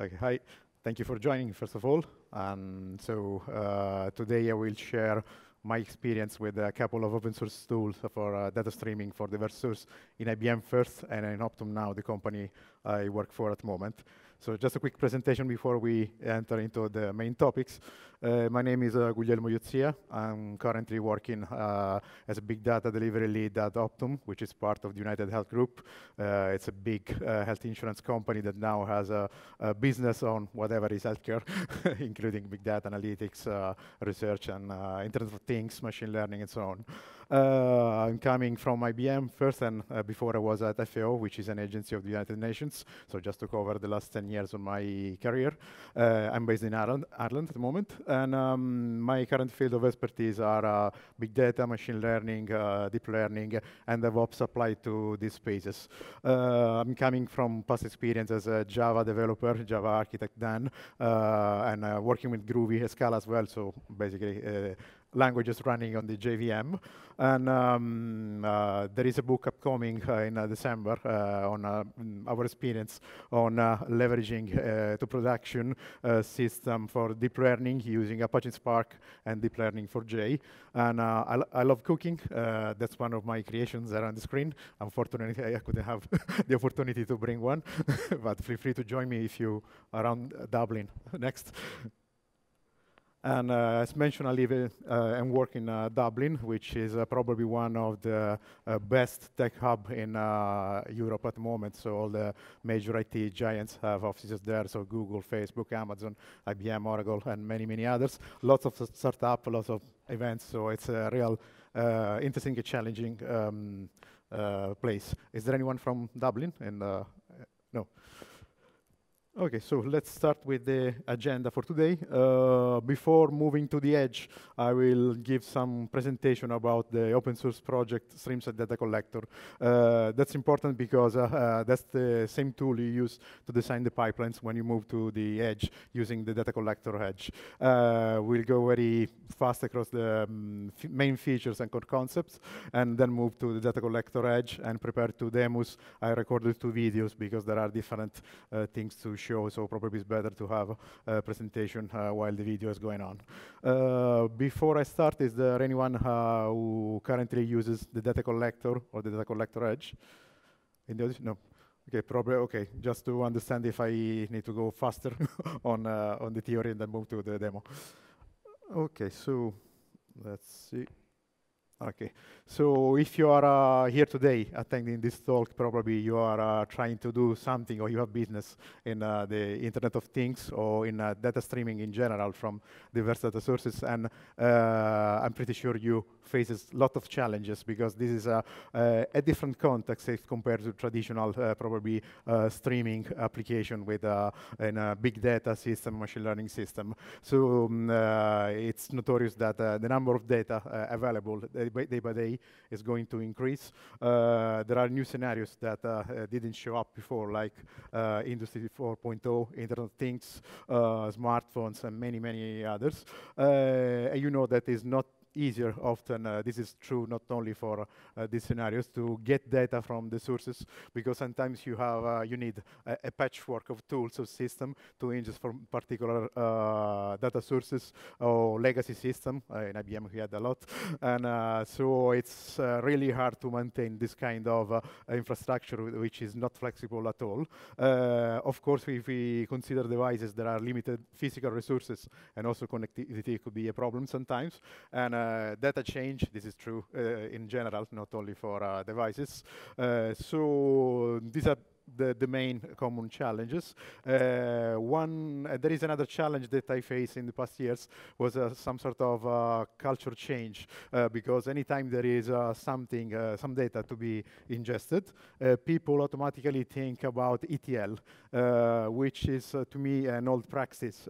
Okay, hi. Thank you for joining, first of all. And so uh, today I will share my experience with a couple of open source tools for uh, data streaming for diverse source in IBM first and in Optum now, the company I work for at the moment. So just a quick presentation before we enter into the main topics. Uh, my name is uh, Guglielmo. I'm currently working uh, as a big data delivery lead at Optum, which is part of the United Health Group. Uh, it's a big uh, health insurance company that now has a, a business on whatever is healthcare, including big data analytics, uh, research, and Internet of Things, machine learning, and so on. I'm coming from IBM first, and before I was at FAO, which is an agency of the United Nations. So just to cover the last 10 years of my career, I'm based in Ireland, Ireland at the moment, and um, my current field of expertise are uh, big data, machine learning, uh, deep learning, and DevOps applied to these spaces. Uh, I'm coming from past experience as a Java developer, Java architect then, and working with Groovy, Scala as well. So basically languages running on the JVM. And um, uh, there is a book upcoming uh, in uh, December uh, on uh, our experience on uh, leveraging to production system for deep learning using Apache Spark and DeepLearning4J. And I, love cooking. that's one of my creations there on the screen. Unfortunately, I couldn't have the opportunity to bring one, but feel free to join me if you are around Dublin. Next. And uh, as mentioned, I live in, uh, and work in uh, Dublin, which is uh, probably one of the uh, best tech hub in uh, Europe at the moment. So all the major IT giants have offices there. So Google, Facebook, Amazon, IBM, Oracle, and many, many others. Lots of startup, lots of events. So it's a real interesting and challenging um, place. Is there anyone from Dublin? And no. Okay, so let's start with the agenda for today. Uh, before moving to the edge, I will give some presentation about the open source project StreamSets Data Collector. Uh, that's important because uh, uh, that's the same tool you use to design the pipelines when you move to the edge using the data collector edge. Uh, we'll go very fast across the um, main features and core concepts, and then move to the data collector edge and prepare two demos. I recorded two videos because there are different uh, things to show show, so probably it's better to have a presentation uh, while the video is going on. Uh, before I start, is there anyone uh, who currently uses the data collector or the data collector edge? In the audience? No. Okay, probably, okay, just to understand if I need to go faster on, on the theory and then move to the demo. Okay, so let's see. Okay, so if you are uh, here today attending this talk, probably you are uh, trying to do something or you have business in uh, the Internet of Things or in uh, data streaming in general from diverse data sources. And uh, I'm pretty sure you faces a lot of challenges because this is a, a different context if compared to traditional uh, probably streaming application with a big data system, machine learning system. So um, it's notorious that the number of data available day by day is going to increase. Uh, there are new scenarios that uh, uh, didn't show up before, like Industry 4.0, Internet of Things, smartphones, and many, many others. and you know that is not easier often. Uh, this is true not only for uh, these scenarios to get data from the sources because sometimes you have uh, you need a, a, patchwork of tools or system to ingest from particular uh, data sources or legacy system. Uh, in IBM we had a lot, and uh, so it's really hard to maintain this kind of infrastructure which is not flexible at all. of course, if we consider devices, there are limited physical resources, and also connectivity could be a problem sometimes. And data change, this is true uh, in general, not only for uh, devices. so these are the, the, main common challenges. Uh, one, uh, there is another challenge that I faced in the past years was uh, some sort of culture change because anytime there is something, some data to be ingested, people automatically think about ETL, which is to me an old practice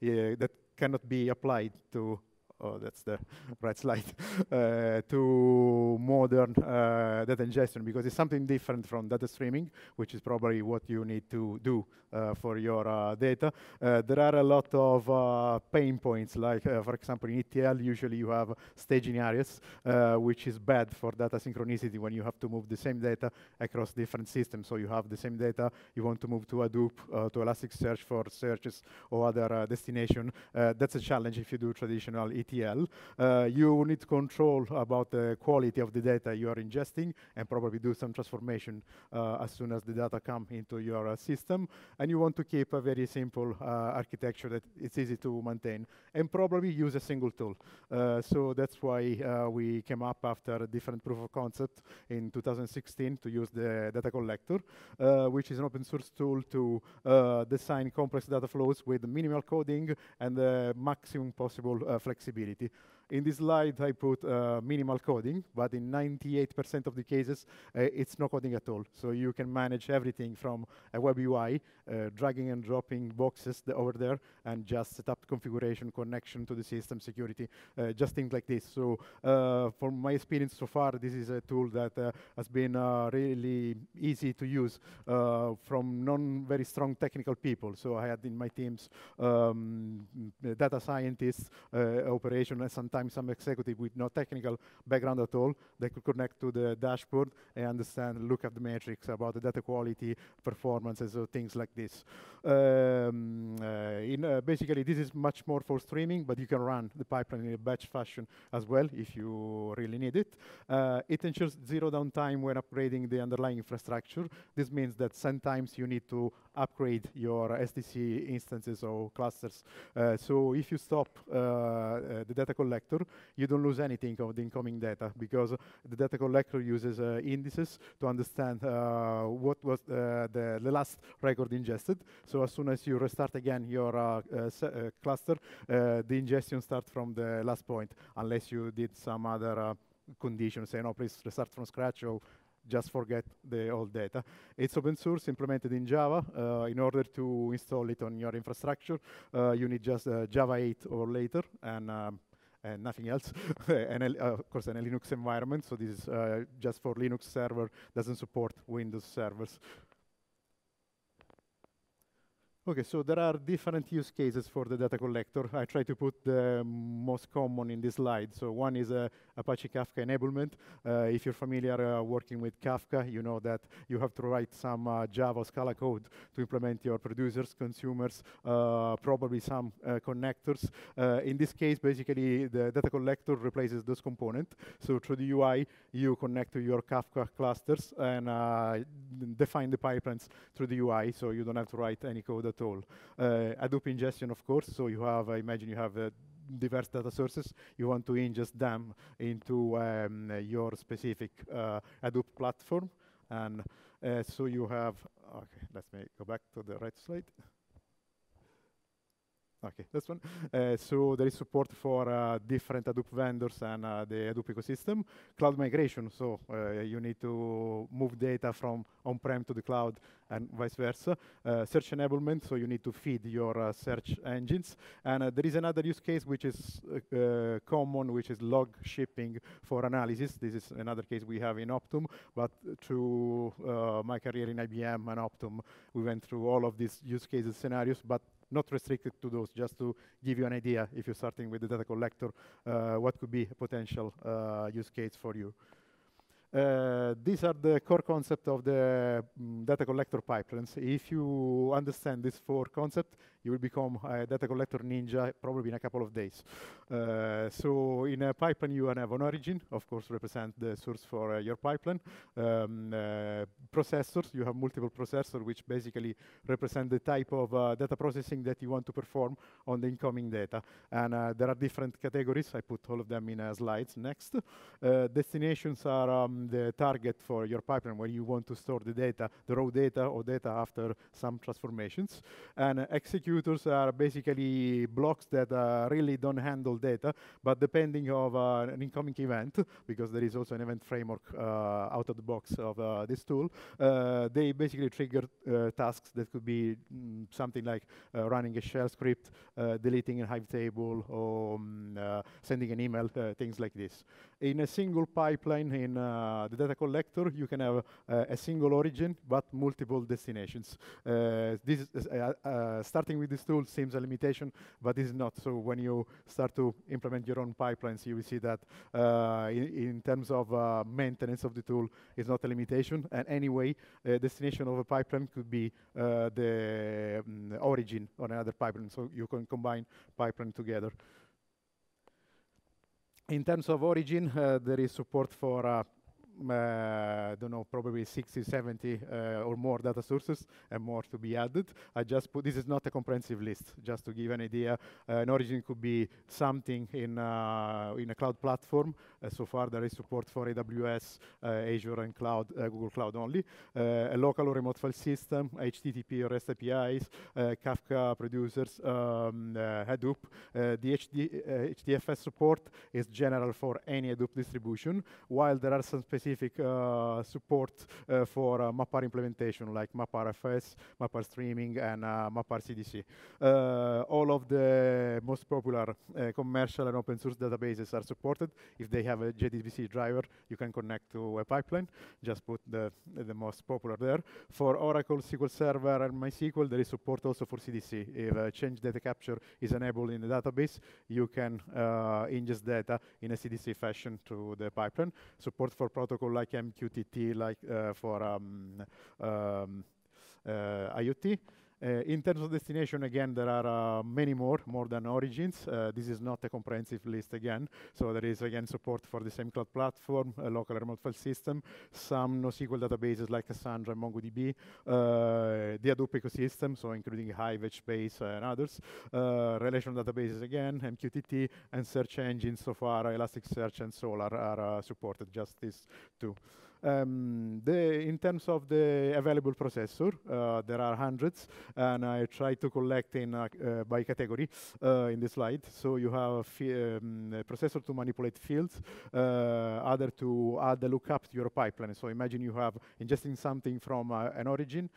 that cannot be applied to oh, that's the right slide, uh, to modern uh, data ingestion because it's something different from data streaming, which is probably what you need to do uh, for your uh, data. Uh, there are a lot of uh, pain points, like for example in ETL, usually you have staging areas, which is bad for data synchronicity when you have to move the same data across different systems. So you have the same data, you want to move to Hadoop, to Elasticsearch for searches or other destination. that's a challenge if you do traditional ETL. You need control about the quality of the data you are ingesting and probably do some transformation as soon as the data come into your system and you want to keep a very simple uh, architecture that it's easy to maintain, and probably use a single tool. Uh, so that's why uh, we came up after a different proof of concept in 2016 to use the data collector, which is an open source tool to design complex data flows with minimal coding and the maximum possible flexibility responsibility in this slide, I put uh, minimal coding, but in 98% of the cases, uh, it's no coding at all. So you can manage everything from a web UI, uh, dragging and dropping boxes over there, and just set up configuration, connection to the system, security, uh, just things like this. So uh, from my experience so far, this is a tool that uh, has been really easy to use from non very strong technical people. So I had in my teams um, data scientists, operation, and sometimes some executive with no technical background at all, they could connect to the dashboard and understand, look at the metrics about the data quality, performances, or things like this. Um, uh, in, uh, basically, this is much more for streaming, but you can run the pipeline in a batch fashion as well if you really need it. Uh, it ensures zero downtime when upgrading the underlying infrastructure. This means that sometimes you need to upgrade your SDC instances or clusters. Uh, so if you stop uh, uh, the data collector, you don't lose anything of the incoming data because the data collector uses uh, indices to understand uh, what was uh, the, the last record ingested. So as soon as you restart again your cluster, the ingestion starts from the last point, unless you did some other condition, say, no, please restart from scratch or just forget the old data. It's open source, implemented in Java. Uh, in order to install it on your infrastructure, uh, you need just uh, Java 8 or later, and um, and nothing else. and uh, of course, in a Linux environment, so this is uh, just for Linux server, doesn't support Windows servers. Okay, so there are different use cases for the data collector. I try to put the most common in this slide. So one is uh, Apache Kafka enablement. Uh, if you're familiar uh, working with Kafka, you know that you have to write some uh, Java Scala code to implement your producers, consumers, uh, probably some uh, connectors. in this case, basically, the data collector replaces those components. So through the UI, you connect to your Kafka clusters and define the pipelines through the UI, so you don't have to write any code at all. Uh, Hadoop ingestion, of course, so you have, I imagine you have uh, diverse data sources, you want to ingest them into um, your specific uh, Hadoop platform. And uh, so you have, okay, let me go back to the right slide. Okay, this one. Uh, so there is support for uh, different Hadoop vendors and uh, the Hadoop ecosystem. Cloud migration, so uh, you need to move data from on-prem to the cloud and vice versa. Uh, search enablement, so you need to feed your uh, search engines. And there is another use case which is common, which is log shipping for analysis. This is another case we have in Optum, but through my career in IBM and Optum, we went through all of these use cases scenarios, but not restricted to those, just to give you an idea if you're starting with the data collector, uh, what could be a potential uh, use case for you. Uh, these are the core concept of the um, data collector pipelines. If you understand these four concepts, you will become a data collector ninja probably in a couple of days. Uh, so in a pipeline, you have an origin, of course, represent the source for uh, your pipeline. Um, uh, processors, you have multiple processors, which basically represent the type of uh, data processing that you want to perform on the incoming data. And uh, there are different categories. I put all of them in slides next. destinations are um, the target for your pipeline where you want to store the data, the raw data or data after some transformations. And execute executors are basically blocks that uh, really don't handle data, but depending of uh, an incoming event, because there is also an event framework uh, out of the box of uh, this tool, uh, they basically trigger tasks that could be mm, something like running a shell script, deleting a Hive table, or um, sending an email, things like this. In a single pipeline in the data collector, you can have a single origin, but multiple destinations. this is, starting with this tool seems a limitation, but is not. So when you start to implement your own pipelines, you will see that uh, in, in, terms of uh, maintenance of the tool is not a limitation. And anyway, uh, destination of a pipeline could be the um, origin on another pipeline. So you can combine pipeline together. In terms of origin, uh, there is support for uh, uh, don't know, probably 60, 70 uh, or more data sources and more to be added. I just put, this is not a comprehensive list, just to give an idea. Uh, an origin could be something in, uh, in a cloud platform. Uh, so far there is support for AWS, uh, Azure and cloud, Google Cloud only. a local or remote file system, HTTP or REST APIs, Kafka producers, um, Hadoop. the HD, HDFS support is general for any Hadoop distribution, while there are some specific uh, support uh, for uh, MapR implementation, like MapR FS, streaming, and MapR CDC. all of the most popular commercial and open source databases are supported. If they have a JDBC driver, you can connect to a pipeline. Just put the, the most popular there. For Oracle, SQL Server, and MySQL, there is support also for CDC. If a change data capture is enabled in the database, you can uh, ingest data in a CDC fashion to the pipeline. Support for protocol protocol like MQTT, like uh, for um, um, uh, IoT. Uh, in terms of destination, again, there are uh, many more, more than origins. Uh, this is not a comprehensive list again. So there is, again, support for the same cloud platform, a local remote file system, some NoSQL databases like Cassandra and MongoDB, the Hadoop ecosystem, so including Hive, HBase, and others, relational databases again, MQTT, and search engines so far, Elasticsearch and Solr are supported, just these two. Um, the, in terms of the available processor, uh, there are hundreds, and I try to collect in uh, uh, by category uh, in the slide. So you have um, a processor to manipulate fields, uh, other to add a lookup to your pipeline. So imagine you have ingesting something from uh, an origin.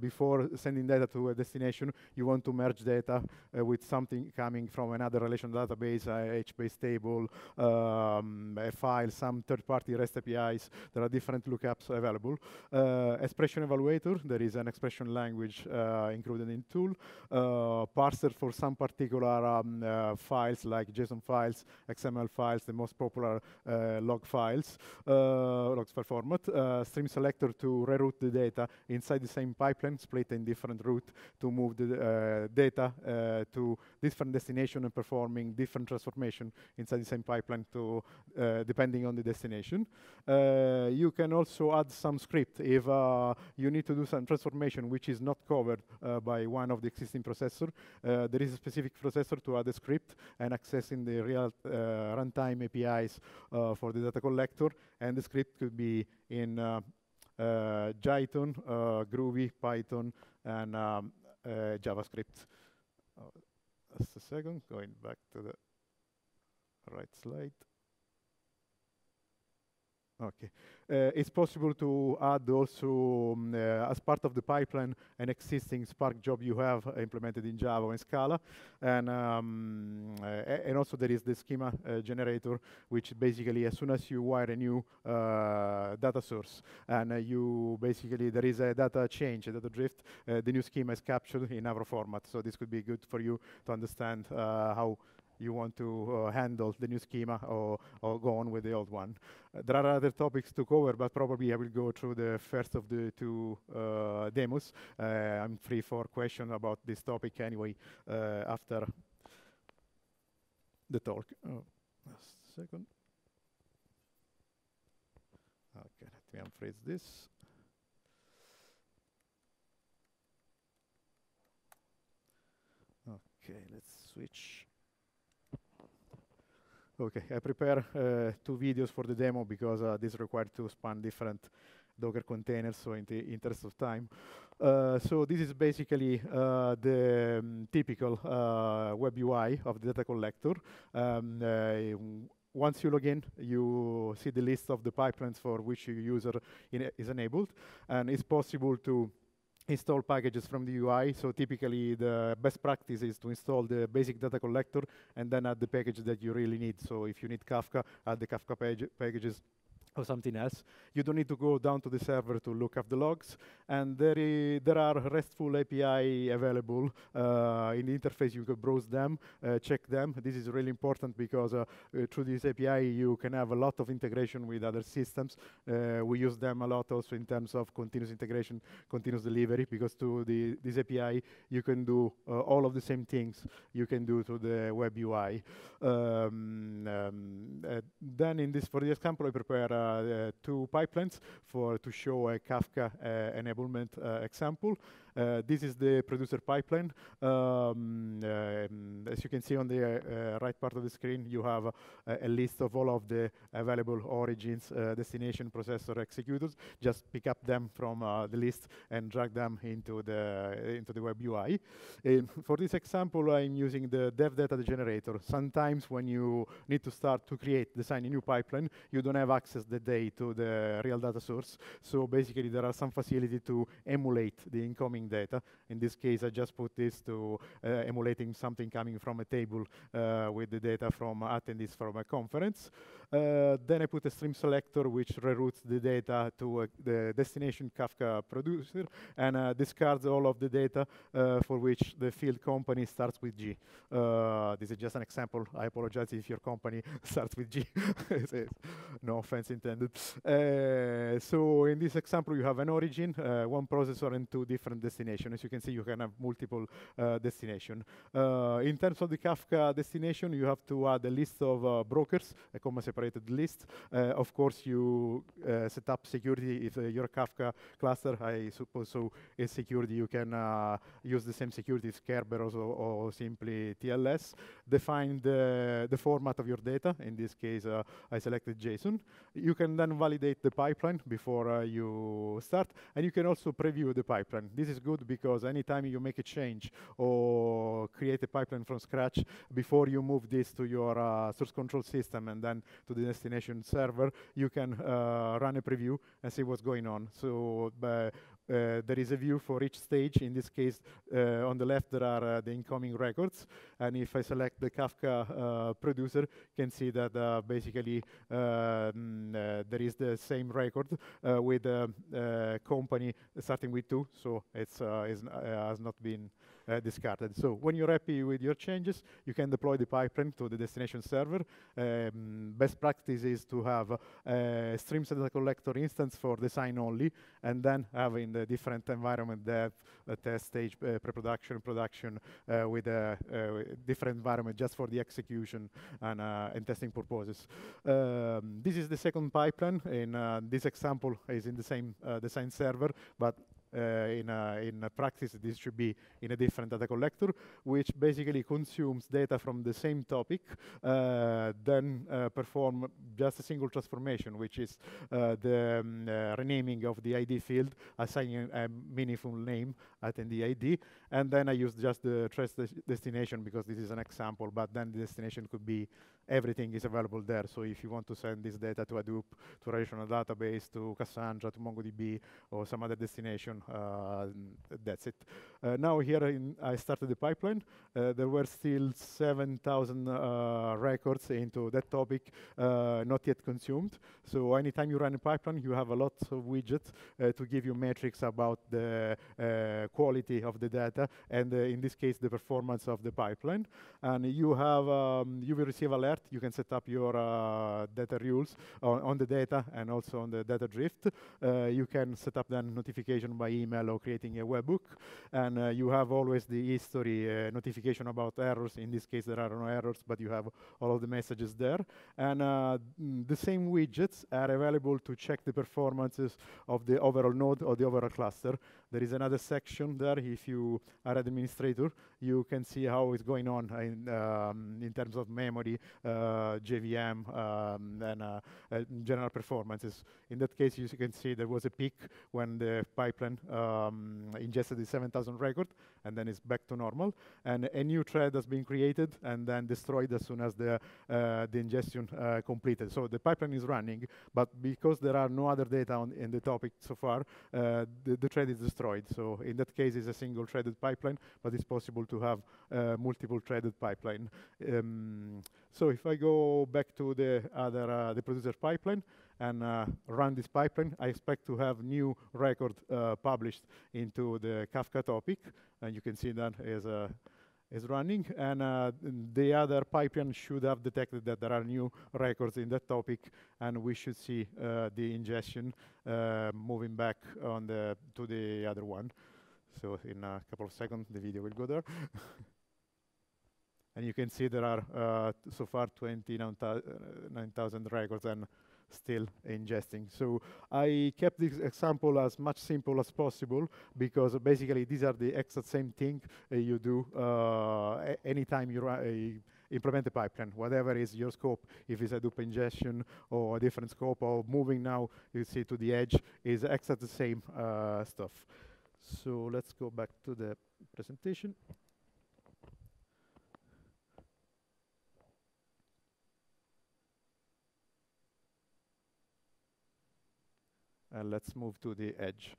before sending data to a destination, you want to merge data with something coming from another relational database, a HBase table, um, a file, some third-party REST APIs, there are different lookups available. Uh, expression evaluator, there is an expression language uh, included in tool. Uh, parser for some particular um, files like JSON files, XML files, the most popular log files, logs file format. stream selector to reroute the data inside the same pipeline, split in different route to move the data to different destination and performing different transformation inside the same pipeline to uh, depending on the destination. Uh, you can also add some script if uh, you need to do some transformation which is not covered uh, by one of the existing processor. Uh, there is a specific processor to add a script and accessing the real uh, runtime APIs for the data collector, and the script could be in Jython, Groovy, Python, and um, JavaScript. Just a second, going back to the right slide. Okay. Uh, it's possible to add also, um, uh, as part of the pipeline, an existing Spark job you have implemented in Java and Scala. And, um, uh, and also there is the schema uh, generator, which basically, as soon as you wire a new uh, data source, and uh, you basically, there is a data change, a data drift, the new schema is captured in Avro format. So this could be good for you to understand how you want to uh, handle the new schema or, or go on with the old one. Uh, there are other topics to cover, but probably I will go through the first of the two uh, demos. Uh, I'm free for questions about this topic anyway uh, after the talk. Oh, a second. Okay, let me unfreeze this. Okay, let's switch. Okay, I prepare uh, two videos for the demo because uh, this required to span different Docker containers, so in the interest of time. Uh, so this is basically uh, the um, typical uh, web UI of the data collector. Um, uh, once you log in, you see the list of the pipelines for which your user is enabled, and it's possible to install packages from the UI. So typically the best practice is to install the basic data collector and then add the package that you really need. So if you need Kafka, add the Kafka page packages or something else. You don't need to go down to the server to look up the logs. And there, there are RESTful API available uh, in the interface. You can browse them, uh, check them. This is really important because uh, uh through this API, you can have a lot of integration with other systems. Uh, we use them a lot also in terms of continuous integration, continuous delivery, because through the, this API, you can do uh, all of the same things you can do to the web UI. Um, um, then in this, for the example, I prepare two pipelines for to show a Kafka uh, enablement uh, example. Uh, this is the producer pipeline. Um, uh, as you can see on the uh, right part of the screen, you have a list of all of the available origins, destination, processor, executors. Just pick up them from the list and drag them into the into the web UI. for this example, I'm using the dev data generator. Sometimes when you need to start to create, design a new pipeline, you don't have access the day to the real data source. So basically, there are some facility to emulate the incoming data. In this case, I just put this to uh, emulating something coming from a table uh, with the data from attendees from a conference. Uh, then I put a stream selector which reroutes the data to uh, the destination Kafka producer and uh, discards all of the data uh, for which the field company starts with G. this is just an example. I apologize if your company starts with G. no offense intended. so in this example, you have an origin, one processor, and two different destinations. As you can see, you can have multiple destinations. in terms of the Kafka destination, you have to add a list of brokers, a comma separated list. Uh, of course, you uh, set up security. If uh, your Kafka cluster, I suppose so, is security, you can use the same security as Kerberos or, or, simply TLS. Define the, the format of your data. In this case, I selected JSON. You can then validate the pipeline before you start, and you can also preview the pipeline. This is good because anytime you make a change or create a pipeline from scratch, before you move this to your uh, source control system and then to the destination server, you can uh, run a preview and see what's going on. So uh, uh, there is a view for each stage. In this case, uh, on the left, there are uh, the incoming records. And if I select the Kafka uh, producer, you can see that basically um, there is the same record with a company starting with two. So it has not been uh, discarded. So when you're happy with your changes, you can deploy the pipeline to the destination server. Um, best practice is to have a streams data collector instance for design only, and then having the different environment dev, uh, test stage, uh, pre-production, production uh, with a uh, different environment just for the execution and, uh, and testing purposes. Um, this is the second pipeline. In this example is in the same design server, but uh, Eh, in, a, in practice, this should be in a different data collector, which basically consumes data from the same topic, uh, then perform just a single transformation, which is the um, renaming of the ID field, assigning a meaningful name at the ID, and then I use just the trace destination because this is an example, but then the destination could be everything is available there. So if you want to send this data to Hadoop, to relational database, to Cassandra, to MongoDB, or some other destination, uh, that's it. Uh, now here I started the pipeline. Uh, there were still 7,000 uh, records into that topic, uh, not yet consumed. So anytime you run a pipeline, you have a lot of widgets uh, to give you metrics about the quality of the data, and in this case, the performance of the pipeline. And you have, um, you will receive alert you can set up your uh, data rules on, on, the data and also on the data drift. Uh, you can set up then notification by email or creating a webhook. And uh, you have always the history notification about errors. In this case, there are no errors, but you have all of the messages there. And the same widgets are available to check the performances of the overall node or the overall cluster. There is another section there. If you are administrator, you can see how it's going on in, um, in terms of memory, JVM, um, and general performances. In that case, you can see there was a peak when the pipeline um, ingested the 7,000 record, and then it's back to normal. And a new thread has been created and then destroyed as soon as the, uh, the ingestion uh, completed. So the pipeline is running, but because there are no other data on, in the topic so far, uh, the, the thread is destroyed. So in that case, it's a single threaded pipeline, but it's possible to have uh, multiple threaded pipeline. Um, so if I go back to the other, uh, the producer pipeline, and uh, run this pipeline, I expect to have new record uh, published into the Kafka topic, and you can see that is a is running, and uh, the other pipeline should have detected that there are new records in that topic, and we should see uh, the ingestion uh, moving back on the to the other one. So in a couple of seconds, the video will go there. and you can see there are uh, so far 29,000 records and still ingesting. So I kept this example as much simple as possible because basically these are the exact same thing uh, you do uh, anytime you uh, implement a pipeline, whatever is your scope, if it's a Hadoop ingestion or a different scope or moving now, you see to the edge, is exactly the same uh, stuff. So let's go back to the presentation. And let's move to the edge.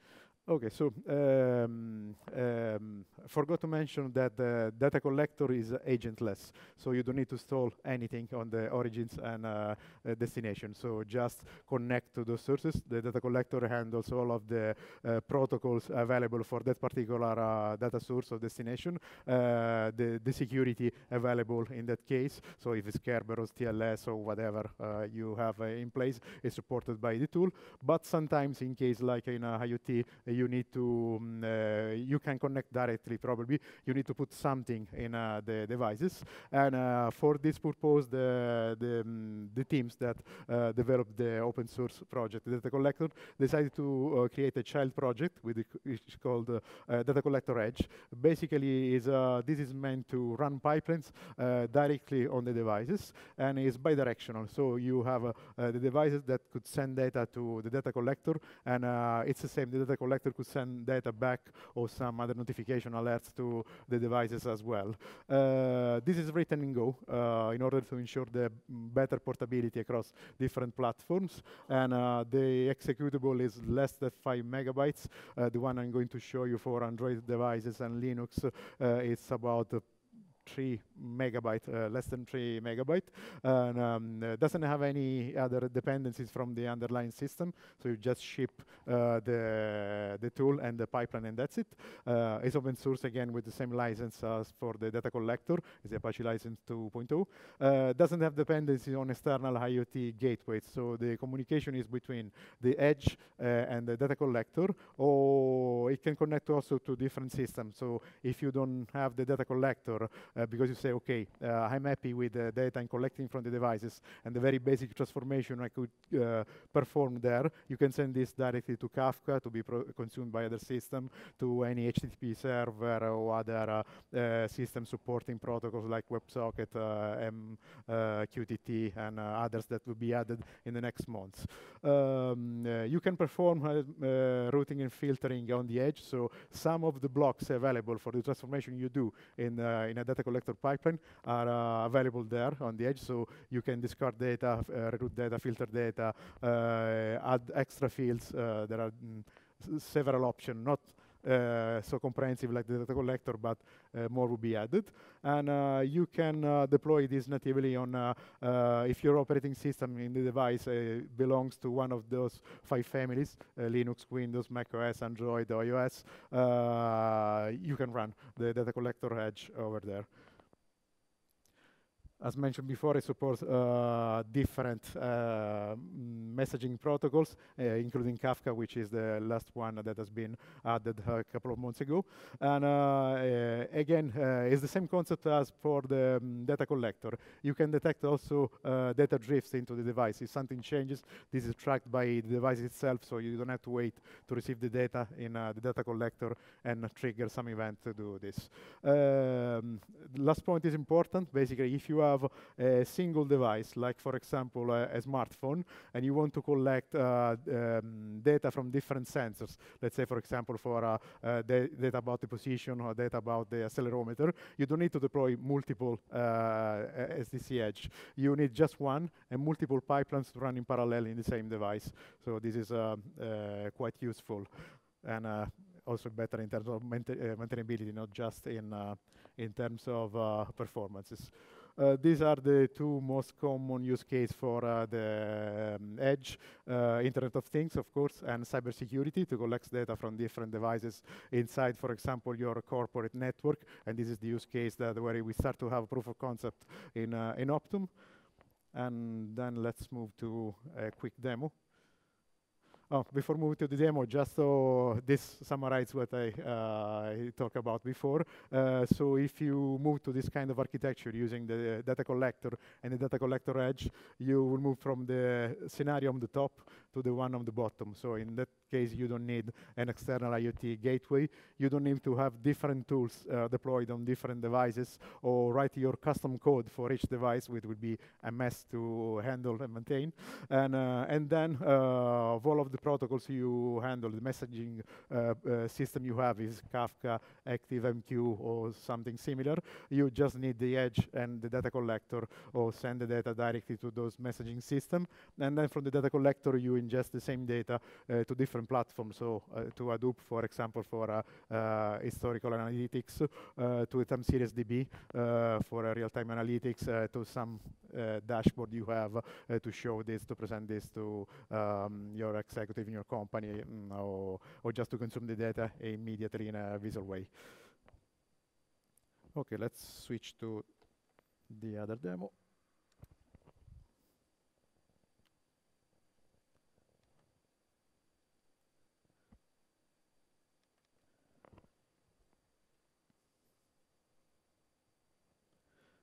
Okay, so um, um, forgot to mention that the data collector is agentless, so you don't need to install anything on the origins and uh, uh, destination. So just connect to those sources. The data collector handles all of the uh, protocols available for that particular uh, data source or destination. Uh, the, the security available in that case, so if it's Kerberos, TLS, or whatever uh, you have in place, is supported by the tool. But sometimes in case like in IoT, you need to, um, uh, you can connect directly probably. You need to put something in uh, the devices. And uh, for this purpose, the, the, um, the teams that developed the open source project, the Data Collector, decided to create a child project, with which is called Data Collector Edge. Basically, is this is meant to run pipelines directly on the devices, and is bidirectional. So you have the devices that could send data to the data collector, and it's the same. The data collector could send data back or some other notification alerts to the devices as well. Uh, this is written in Go uh, in order to ensure the better portability across different platforms. And uh, the executable is less than five megabytes. Uh, the one I'm going to show you for Android devices and Linux uh, is about 3 megabyte, uh, less than 3 megabyte, and um, uh, doesn't have any other dependencies from the underlying system. So you just ship uh, the the tool and the pipeline, and that's it. Uh, it's open source again with the same license as for the data collector. It's the Apache license 2.0. Uh, doesn't have dependencies on external IoT gateways. So the communication is between the edge uh, and the data collector, or it can connect also to different systems. So if you don't have the data collector, Uh, because you say, okay, uh, I'm happy with the data I'm collecting from the devices and the very basic transformation I could uh, perform there. You can send this directly to Kafka to be consumed by other system, to any HTTP server or other uh, uh, system supporting protocols like WebSocket, M, and others that will be added in the next months. Um, you can perform routing and filtering on the edge, so some of the blocks available for the transformation you do in, in a data collector pipeline are uh, available there on the edge. So you can discard data, uh, recruit data, filter data, uh, add extra fields. there are mm, several options, not Uh, so comprehensive like the data collector, but uh, more will be added. And uh, you can uh, deploy this natively on, uh, if your operating system in the device belongs to one of those five families, Linux, Windows, Mac OS, Android, iOS, you can run the data collector edge over there as mentioned before, it supports uh, different uh, messaging protocols, uh, including Kafka, which is the last one that has been added a couple of months ago. And uh, uh, again, uh, it's the same concept as for the um, data collector. You can detect also data drifts into the device. If something changes, this is tracked by the device itself, so you don't have to wait to receive the data in the data collector and trigger some event to do this. Um, last point is important. Basically, if you have a single device, like for example a, a smartphone, and you want to collect uh, um, data from different sensors, let's say for example for uh, uh, data about the position or data about the accelerometer, you don't need to deploy multiple uh, SDC edge. You need just one and multiple pipelines to run in parallel in the same device. So this is uh, uh, quite useful and also better in terms of maintainability, not just in in terms of performances. Uh, these are the two most common use case for uh, the um, edge, uh, Internet of Things, of course, and cybersecurity to collect data from different devices inside, for example, your corporate network. And this is the use case that where we start to have proof of concept in, in Optum. And then let's move to a quick demo. Oh, before moving to the demo, just so this summarizes what I uh, talked about before. Uh, so if you move to this kind of architecture using the data collector and the data collector edge, you will move from the scenario on the top to the one on the bottom. So in that case, you don't need an external IoT gateway. You don't need to have different tools uh, deployed on different devices or write your custom code for each device, which would be a mess to handle and maintain. And, uh, and then uh, all of the protocols you handle, the messaging uh, uh, system you have is Kafka, ActiveMQ, or something similar. You just need the edge and the data collector or send the data directly to those messaging system. And then from the data collector, you ingest the same data uh, to different platforms. So uh, to Hadoop, for example, for uh, historical analytics, to time series DB for real-time analytics, to some dashboard you have to show this, to present this to um, your executive in your company, mm, or, or just to consume the data immediately in a visual way. Okay, let's switch to the other demo.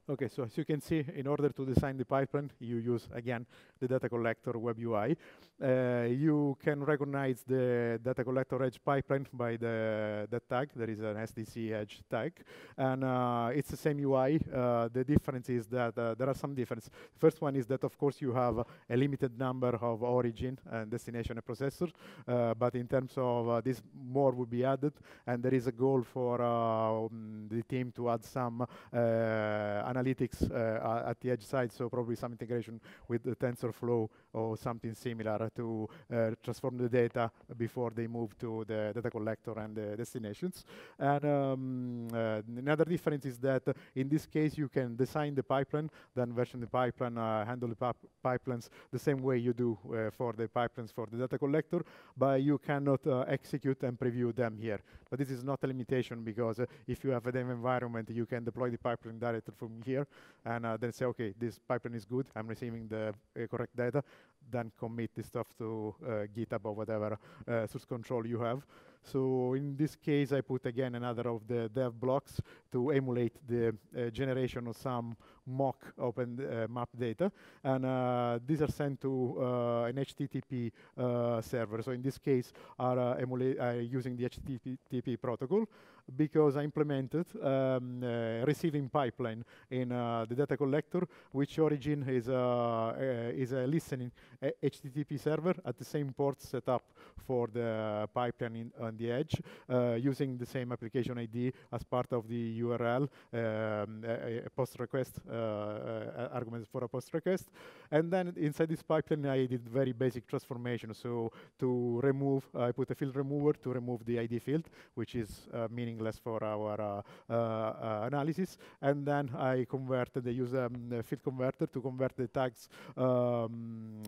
Okay, so as you can see, in order to design the pipeline, you use, again, the data collector web UI. Uh, you can recognize the data collector edge pipeline by the, the tag. There is an SDC edge tag. And uh, it's the same UI. Uh, the difference is that uh, there are some differences. First one is that, of course, you have a limited number of origin and destination processors. Uh, but in terms of uh, this, more will be added. And there is a goal for um, the team to add some analytics at the edge side, so probably some integration with the TensorFlow or something similar to uh, transform the data before they move to the data collector and the destinations. And um, uh, another difference is that in this case, you can design the pipeline, then version the pipeline, handle the pip pipelines the same way you do for the pipelines for the data collector, but you cannot execute and preview them here. But this is not a limitation because if you have a dev environment, you can deploy the pipeline directly from here and uh, then say, okay, this pipeline is good. I'm receiving the uh, correct data. Then commit this stuff to uh, GitHub or whatever uh, source control you have. So in this case, I put again another of the dev blocks to emulate the uh, generation of some mock open uh, map data. And uh, these are sent to uh, an HTTP uh, server. So in this case, are using the HTTP protocol because I implemented um, receiving pipeline in the data collector, which origin is, is a listening HTTP server at the same port set up for the pipeline in, on the edge, uh, using the same application ID as part of the URL, um, a, a, post request uh, uh, argument for a post request. And then inside this pipeline, I did very basic transformation. So to remove, I put a field remover to remove the ID field, which is uh, meaningless for our uh, analysis. And then I converted the user um, field converter to convert the tags um,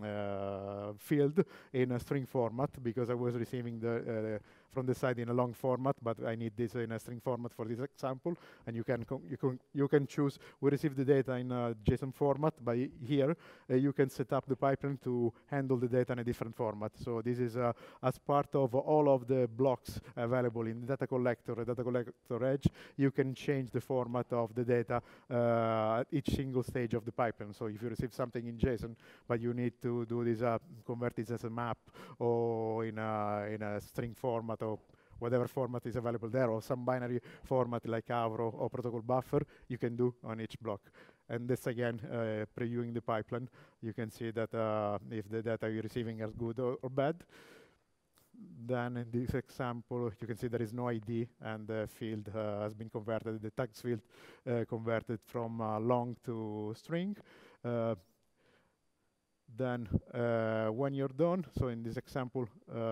field in a string format because I was receiving the from the side in a long format, but I need this in a string format for this example. And you can you can you can choose. We receive the data in a JSON format. but here, uh, you can set up the pipeline to handle the data in a different format. So this is uh, as part of all of the blocks available in the data collector, the data collector edge. You can change the format of the data uh, at each single stage of the pipeline. So if you receive something in JSON, but you need to do this, uh, convert this as a map or in a in a string format format or whatever format is available there, or some binary format like Avro or protocol buffer, you can do on each block. and this again, previewing the pipeline, you can see that if the data you're receiving is good or, or bad. Then in this example, you can see there is no ID and the field uh, has been converted, the text field uh, converted from uh, long to string. then when you're done, so in this example,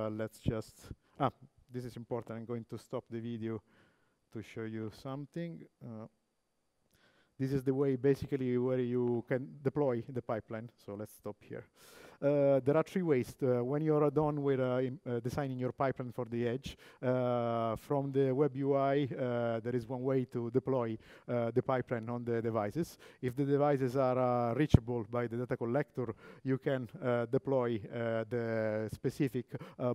let's just, ah, this is important, I'm going to stop the video to show you something. Uh, this is the way basically where you can deploy the pipeline. So let's stop here. Uh, there are three ways. Uh, when you're done with uh, uh designing your pipeline for the edge, uh, from the web UI, uh, there is one way to deploy the pipeline on the devices. If the devices are reachable by the data collector, you can deploy the specific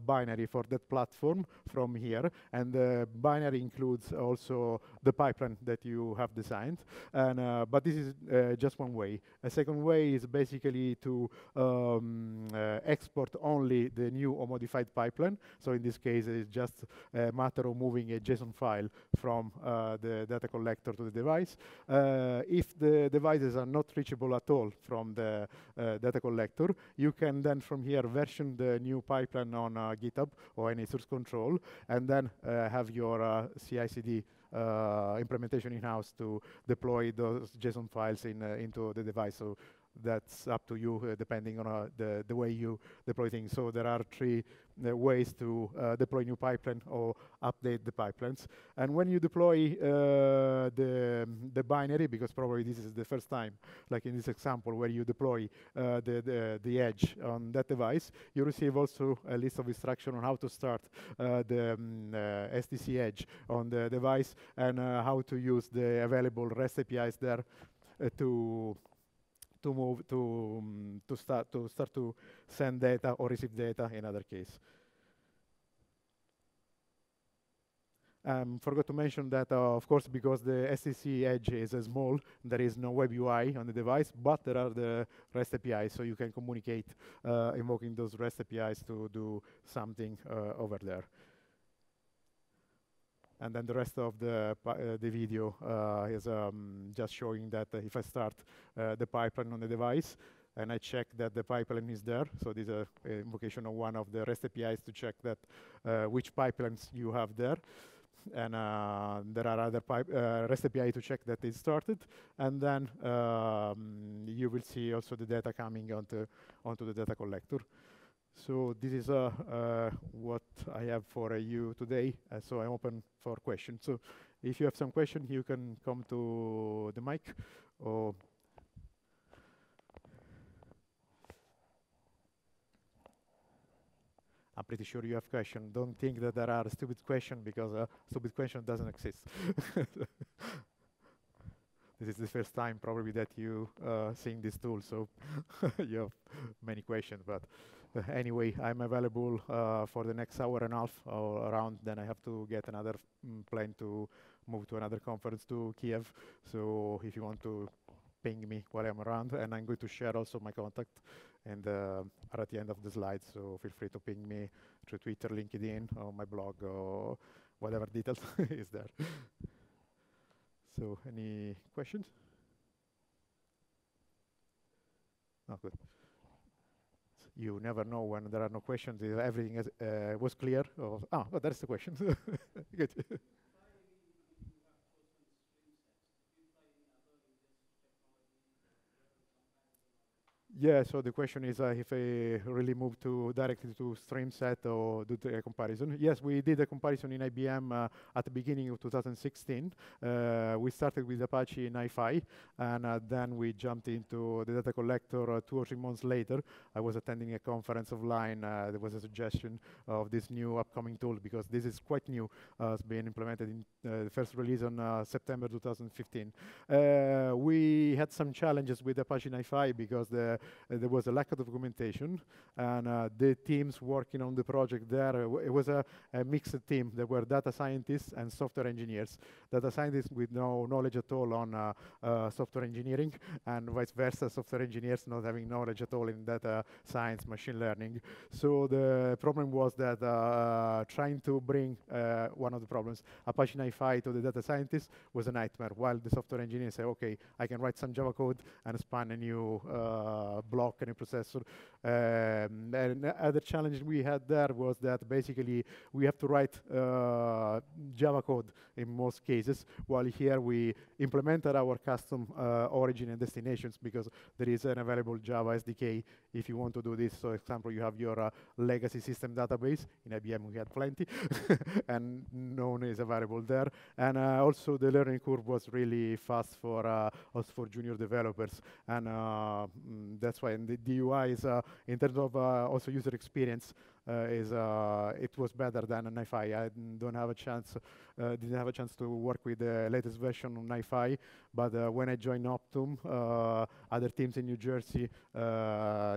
binary for that platform from here. And the binary includes also the pipeline that you have designed. And, but this is just one way. A second way is basically to um, uh, export only the new or modified pipeline. So in this case, it's just a matter of moving a JSON file from uh, the data collector to the device. Uh, if the devices are not reachable at all from the data collector, you can then from here version the new pipeline on GitHub or any source control, and then have your CI/CD implementation in-house to deploy those JSON files in, uh, into the device. So that's up to you uh, depending on uh, the, the way you deploy things. So there are three uh, ways to deploy new pipeline or update the pipelines. And when you deploy the, the binary, because probably this is the first time, like in this example, where you deploy the, the, the, edge on that device, you receive also a list of instructions on how to start the um, SDC edge on the device and how to use the available REST APIs there to to move to um, to start to start to send data or receive data in other case. Um, forgot to mention that, uh, of course, because the SDC edge is uh, small, there is no web UI on the device, but there are the REST APIs, so you can communicate uh, invoking those REST APIs to do something uh, over there and then the rest of the uh, the video uh, is um, just showing that uh, if I start the pipeline on the device and I check that the pipeline is there. So this is a, a invocation of one of the REST APIs to check that which pipelines you have there and uh, there are other uh, REST API to check that it's started, and then um, you will see also the data coming onto onto the data collector. So this is uh, uh, what I have for uh, you today. Uh, so I'm open for questions. So if you have some question, you can come to the mic or I'm pretty sure you have question. Don't think that there are stupid questions because a stupid question doesn't exist. this is the first time probably that you uh, seeing this tool, so you have many questions, but uh, anyway, I'm available uh, for the next hour and a half or around. Then I have to get another mm, plane to move to another conference to Kiev. So if you want to ping me while I'm around, and I'm going to share also my contact and uh, are at the end of the slide. So feel free to ping me through Twitter, LinkedIn, or my blog, or whatever details is there. so any questions? Oh, good you never know when there are no questions, if everything is, uh, was clear. Or, ah, well, that's the question. Good. Yeah, so the question is uh, if I really move to directly to StreamSet or do the comparison. Yes, we did a comparison in IBM uh, at the beginning of 2016. Uh, we started with Apache NiFi, and uh, then we jumped into the data collector uh, two or three months later. I was attending a conference offline. Uh, there was a suggestion of this new upcoming tool because this is quite new. it's been implemented in the first release on September 2015. we had some challenges with Apache NiFi because the there was a lack of documentation, and the teams working on the project there, it was a, a mixed team. There were data scientists and software engineers. Data scientists with no knowledge at all on software engineering, and vice versa, software engineers not having knowledge at all in data science, machine learning. So the problem was that uh, trying to bring uh, one of the problems, Apache NiFi to the data scientists was a nightmare, while the software engineer say, okay, I can write some Java code and span a new uh, block, a processor. Um, and other challenge we had there was that basically we have to write uh, Java code in most cases, while here we implemented our custom uh, origin and destinations because there is an available Java SDK if you want to do this. So, example, you have your uh, legacy system database. In IBM, we had plenty, and none is available there. And uh, also, the learning curve was really fast for uh, us for junior developers, and uh, mm, that's why the, the UI is, uh, in terms of uh, also user experience, uh, is uh, it was better than NiFi. I don't have a chance, uh, didn't have a chance to work with the latest version of NiFi, but when I joined Optum, other teams in New Jersey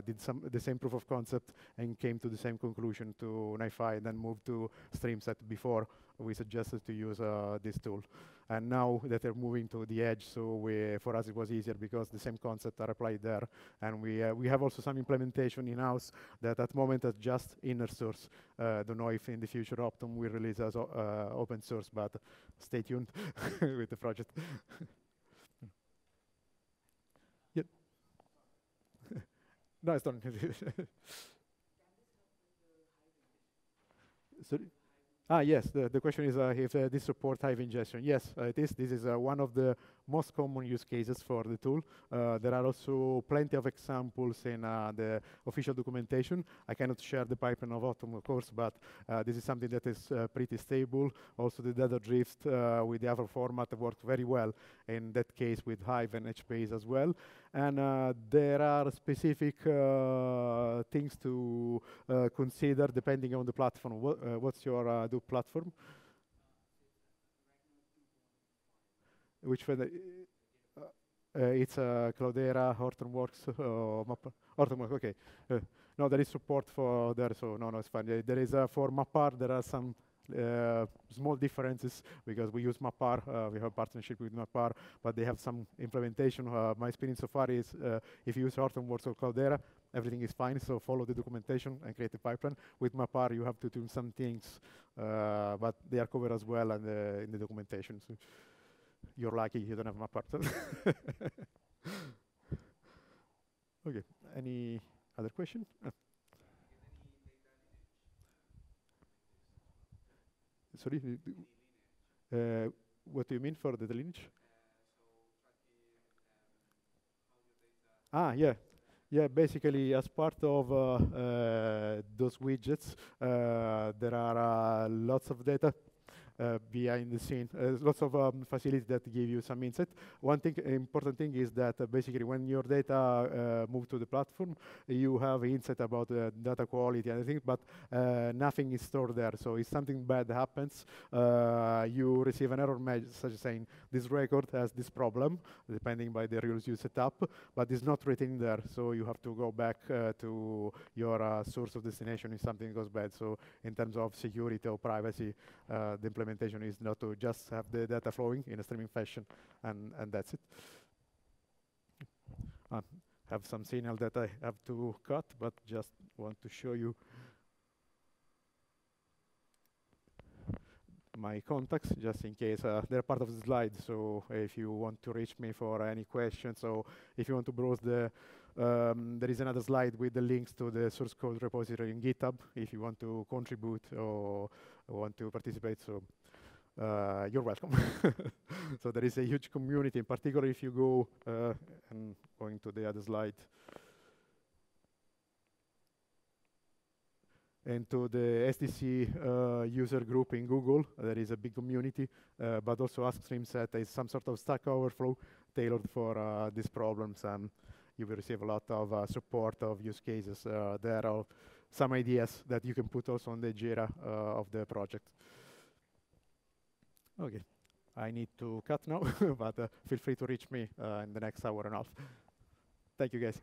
did some the same proof of concept and came to the same conclusion to NiFi, and then moved to StreamSet before we suggested to use this tool. And now that they're moving to the edge, so we, for us it was easier because the same concept are applied there. And we, uh, we have also some implementation in-house that at the moment is just inner source. Uh, don't know if in the future Optum will release as uh, open source, but stay tuned with the project. yep. no, it's done. Sorry? Ah, yes, the, the question is uh, if uh, this support Hive ingestion. Yes, uh, it is. This is uh, one of the most common use cases for the tool. Uh, there are also plenty of examples in uh, the official documentation. I cannot share the pipeline of Optum, of course, but uh, this is something that is uh, pretty stable. Also, the data drift uh, with the other format worked very well in that case with Hive and HBase as well. And there are specific things to consider depending on the platform. What, what's your Hadoop platform. Which one? Uh, uh, it's uh, Cloudera, Hortonworks, uh, Map Hortonworks, okay. Uh, no, there is support for there, so no, no, it's fine. There is uh, for MapR, there are some small differences because we use MapR, uh, we have a partnership with MapR, but they have some implementation. My experience so far is if you use Hortonworks or Cloudera, everything is fine, so follow the documentation and create a pipeline. With MapR, you have to do some things, but they are covered as well and, in the documentation. So you're lucky you don't have MapR. okay, any other question? sorry, uh, what do you mean for the lineage? Ah, yeah. Yeah, basically, as part of uh, uh, those widgets, uh, there are uh, lots of data uh, behind the scene. Uh, lots of um, facilities that give you some insight. One thing, important thing is that uh, basically when your data uh, move to the platform, you have insight about the data quality and things, but uh, nothing is stored there. So if something bad happens, uh, you receive an error message such as saying this record has this problem, depending by the rules you set up, but it's not written there. So you have to go back to your source of destination if something goes bad. So in terms of security or privacy, the implementation is not to just have the data flowing in a streaming fashion, and, and that's it. I have some signal that I have to cut, but just want to show you my contacts just in case uh, they're part of the slide so if you want to reach me for any questions or if you want to browse the um, there is another slide with the links to the source code repository in github if you want to contribute or want to participate. So uh, you're welcome. so there is a huge community, in particular if you go uh, and going to the other slide. And to the SDC uh, user group in Google, there is a big community, uh, but also Ask StreamSet is some sort of Stack Overflow tailored for uh, these problems, and you will receive a lot of uh, support of use cases there are some ideas that you can put also on the Jira uh, of the project. Okay, I need to cut now, but uh, feel free to reach me uh, in the next hour and a half. Thank you, guys.